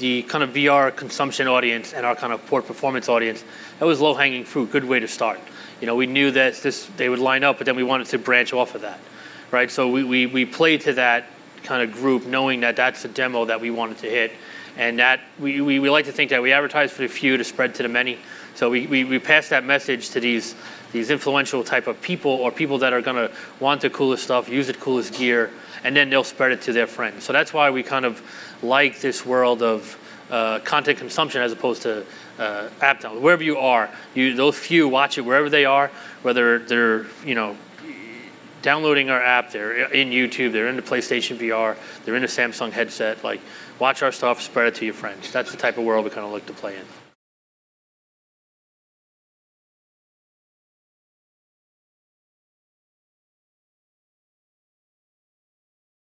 the kind of VR consumption audience and our kind of Ford performance audience, that was low hanging fruit, good way to start. You know, we knew that this they would line up, but then we wanted to branch off of that, right? So we, we, we played to that kind of group, knowing that that's the demo that we wanted to hit, and that we, we, we like to think that we advertise for the few to spread to the many. So we, we, we pass that message to these these influential type of people or people that are going to want the coolest stuff, use the coolest gear, and then they'll spread it to their friends. So that's why we kind of like this world of uh, content consumption as opposed to uh, app download. Wherever you are, you those few watch it wherever they are, whether they're you know downloading our app, they're in YouTube, they're in the PlayStation VR, they're in a Samsung headset. Like, watch our stuff, spread it to your friends. That's the type of world we kind of look to play in.